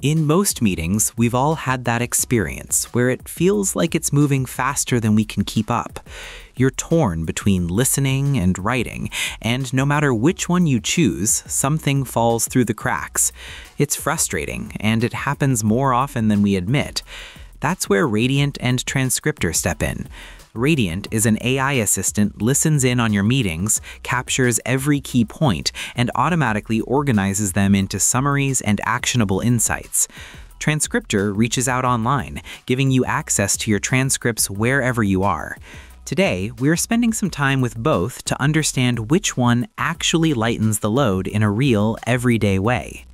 In most meetings, we've all had that experience where it feels like it's moving faster than we can keep up. You're torn between listening and writing, and no matter which one you choose, something falls through the cracks. It's frustrating, and it happens more often than we admit. That's where Radiant and Transkriptor step in. Radiant is an AI assistant listens in on your meetings, captures every key point, and automatically organizes them into summaries and actionable insights. Transkriptor reaches out online, giving you access to your transcripts wherever you are. Today, we're spending some time with both to understand which one actually lightens the load in a real, everyday way.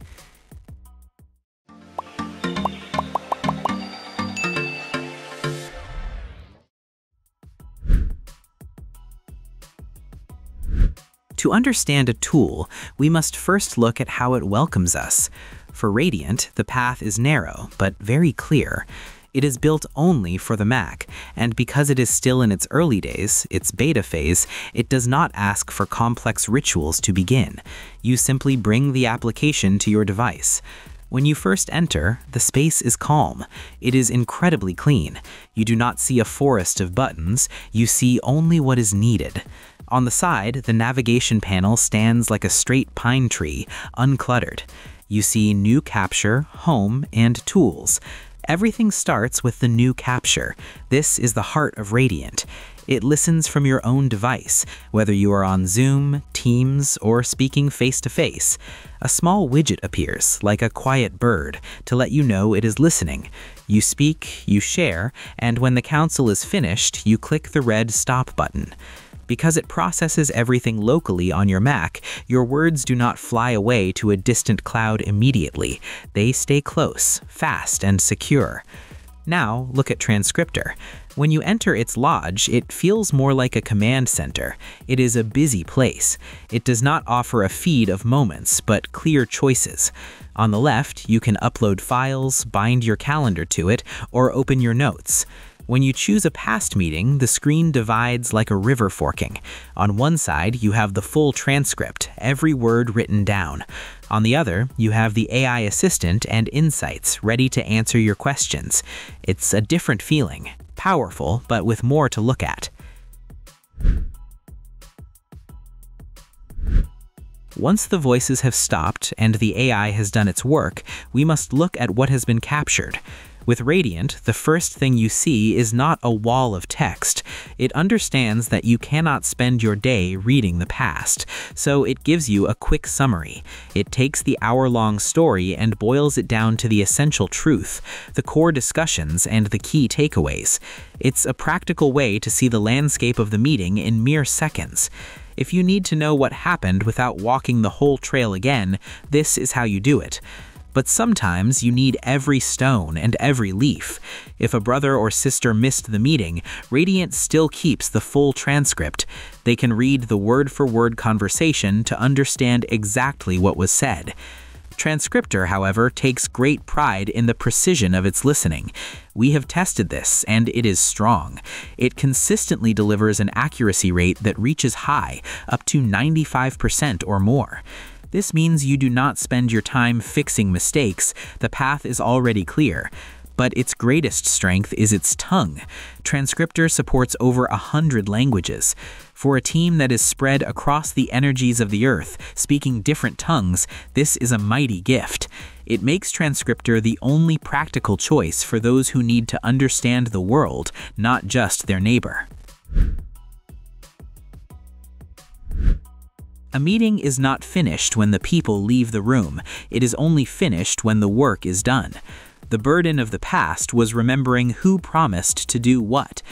To understand a tool, we must first look at how it welcomes us. For Radiant, the path is narrow, but very clear. It is built only for the Mac, and because it is still in its early days, its beta phase, it does not ask for complex rituals to begin. You simply bring the application to your device. When you first enter, the space is calm. It is incredibly clean. You do not see a forest of buttons, you see only what is needed. On the side, the navigation panel stands like a straight pine tree, uncluttered. You see New Capture, Home, and Tools. Everything starts with the new capture. This is the heart of Radiant. It listens from your own device, whether you are on Zoom, Teams, or speaking face to face. A small widget appears, like a quiet bird, to let you know it is listening. You speak, you share, and when the council is finished, you click the red stop button. Because it processes everything locally on your Mac, your words do not fly away to a distant cloud immediately. They stay close, fast, and secure. Now, look at Transkriptor. When you enter its lodge, it feels more like a command center. It is a busy place. It does not offer a feed of moments, but clear choices. On the left, you can upload files, bind your calendar to it, or open your notes. When you choose a past meeting, the screen divides like a river forking. On one side, you have the full transcript, every word written down. On the other, you have the AI assistant and insights ready to answer your questions. It's a different feeling, powerful, but with more to look at. Once the voices have stopped and the AI has done its work, we must look at what has been captured. With Radiant, the first thing you see is not a wall of text. It understands that you cannot spend your day reading the past, so it gives you a quick summary. It takes the hour-long story and boils it down to the essential truth, the core discussions, and the key takeaways. It's a practical way to see the landscape of the meeting in mere seconds. If you need to know what happened without walking the whole trail again, this is how you do it. But sometimes you need every stone and every leaf. If a brother or sister missed the meeting, Radiant still keeps the full transcript. They can read the word-for-word -word conversation to understand exactly what was said. Transkriptor, however, takes great pride in the precision of its listening. We have tested this, and it is strong. It consistently delivers an accuracy rate that reaches high, up to 95% or more. This means you do not spend your time fixing mistakes, the path is already clear. But its greatest strength is its tongue. Transkriptor supports over a hundred languages. For a team that is spread across the energies of the earth, speaking different tongues, this is a mighty gift. It makes Transkriptor the only practical choice for those who need to understand the world, not just their neighbor. A meeting is not finished when the people leave the room, it is only finished when the work is done. The burden of the past was remembering who promised to do what.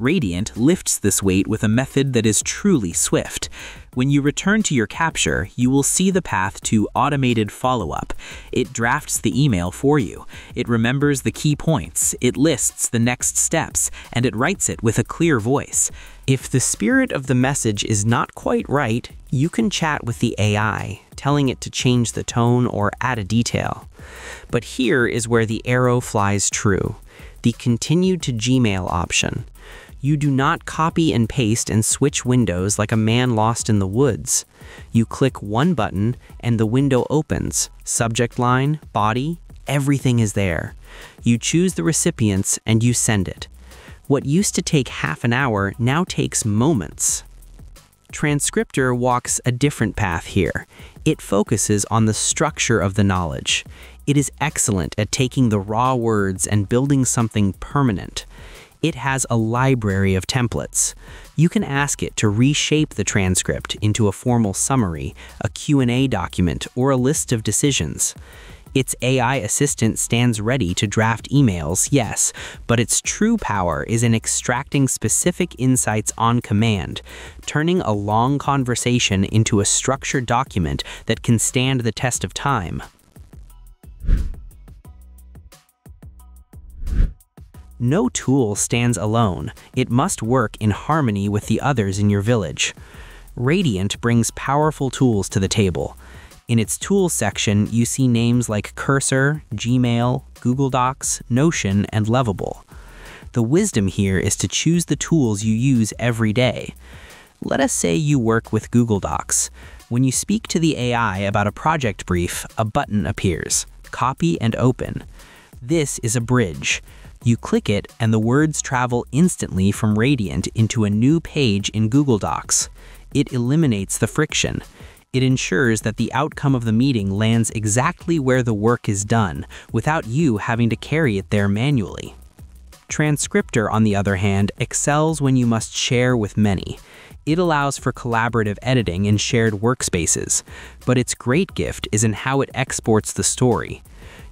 Radiant lifts this weight with a method that is truly swift. When you return to your capture, you will see the path to automated follow-up. It drafts the email for you. It remembers the key points, it lists the next steps, and it writes it with a clear voice. If the spirit of the message is not quite right, you can chat with the AI, telling it to change the tone or add a detail. But here is where the arrow flies true the continue to Gmail option. You do not copy and paste and switch windows like a man lost in the woods. You click one button and the window opens, subject line, body, everything is there. You choose the recipients and you send it. What used to take half an hour now takes moments. Transkriptor walks a different path here. It focuses on the structure of the knowledge. It is excellent at taking the raw words and building something permanent. It has a library of templates. You can ask it to reshape the transcript into a formal summary, a Q&A document, or a list of decisions. Its AI assistant stands ready to draft emails, yes, but its true power is in extracting specific insights on command, turning a long conversation into a structured document that can stand the test of time. No tool stands alone. It must work in harmony with the others in your village. Radiant brings powerful tools to the table. In its Tools section, you see names like Cursor, Gmail, Google Docs, Notion, and Lovable. The wisdom here is to choose the tools you use every day. Let us say you work with Google Docs. When you speak to the AI about a project brief, a button appears, Copy and Open. This is a bridge. You click it and the words travel instantly from Radiant into a new page in Google Docs. It eliminates the friction. It ensures that the outcome of the meeting lands exactly where the work is done, without you having to carry it there manually. Transkriptor, on the other hand, excels when you must share with many. It allows for collaborative editing in shared workspaces, but its great gift is in how it exports the story.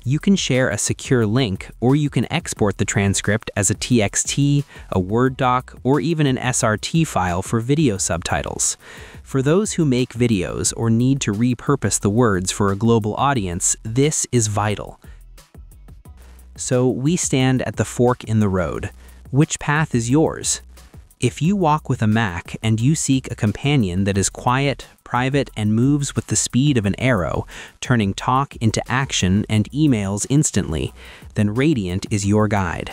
You can share a secure link, or you can export the transcript as a TXT, a Word doc, or even an SRT file for video subtitles. For those who make videos or need to repurpose the words for a global audience, this is vital. So we stand at the fork in the road. Which path is yours? If you walk with a Mac and you seek a companion that is quiet, private, and moves with the speed of an arrow, turning talk into action and emails instantly, then Radiant is your guide.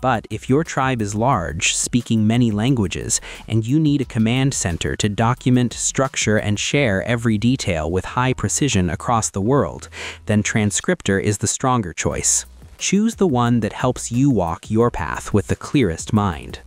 But if your tribe is large, speaking many languages, and you need a command center to document, structure, and share every detail with high precision across the world, then Transkriptor is the stronger choice. Choose the one that helps you walk your path with the clearest mind.